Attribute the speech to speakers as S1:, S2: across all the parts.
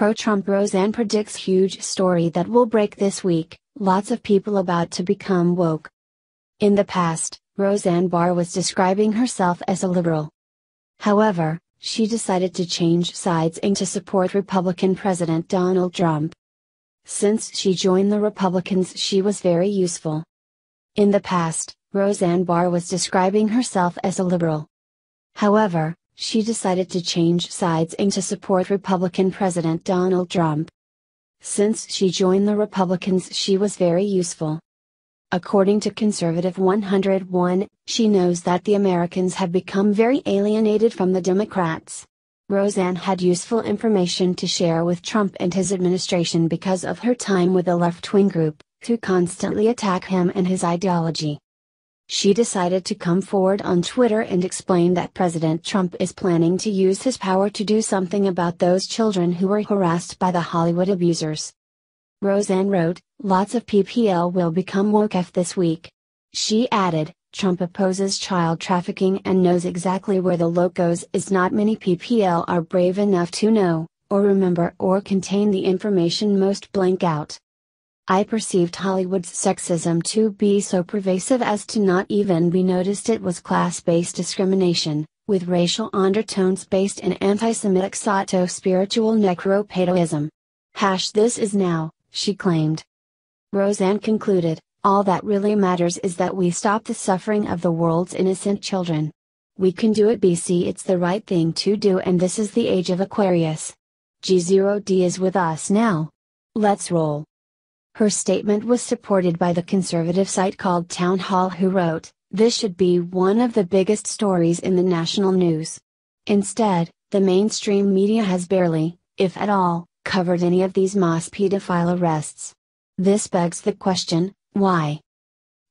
S1: Pro Trump Roseanne predicts huge story that will break this week, lots of people about to become woke. In the past, Roseanne Barr was describing herself as a liberal. However, she decided to change sides and to support Republican President Donald Trump. Since she joined the Republicans, she was very useful. In the past, Roseanne Barr was describing herself as a liberal. However, she decided to change sides and to support Republican President Donald Trump. Since she joined the Republicans, she was very useful. According to Conservative 101, she knows that the Americans have become very alienated from the Democrats. Roseanne had useful information to share with Trump and his administration because of her time with the left wing group, who constantly attack him and his ideology. She decided to come forward on Twitter and explain that President Trump is planning to use his power to do something about those children who were harassed by the Hollywood abusers. Roseanne wrote, Lots of PPL will become woke this week. She added, Trump opposes child trafficking and knows exactly where the locos is not many PPL are brave enough to know, or remember or contain the information most blank out. I perceived Hollywood's sexism to be so pervasive as to not even be noticed it was class-based discrimination, with racial undertones based in anti-Semitic soto-spiritual necropaedoism. Hash this is now, she claimed. Roseanne concluded, all that really matters is that we stop the suffering of the world's innocent children. We can do it BC it's the right thing to do and this is the age of Aquarius. G0D is with us now. Let's roll. Her statement was supported by the conservative site called Townhall who wrote, this should be one of the biggest stories in the national news. Instead, the mainstream media has barely, if at all, covered any of these mass pedophile arrests. This begs the question, why?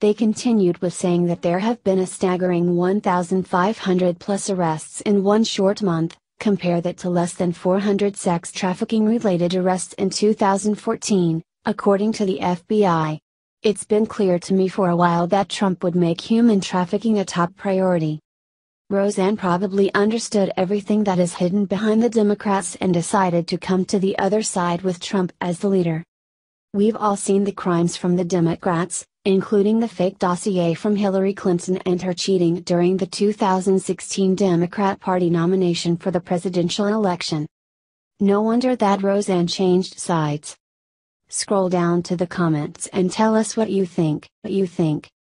S1: They continued with saying that there have been a staggering 1,500 plus arrests in one short month, compare that to less than 400 sex trafficking related arrests in 2014, according to the FBI. It's been clear to me for a while that Trump would make human trafficking a top priority. Roseanne probably understood everything that is hidden behind the Democrats and decided to come to the other side with Trump as the leader. We've all seen the crimes from the Democrats, including the fake dossier from Hillary Clinton and her cheating during the 2016 Democrat Party nomination for the presidential election. No wonder that Roseanne changed sides. Scroll down to the comments and tell us what you think. What you think.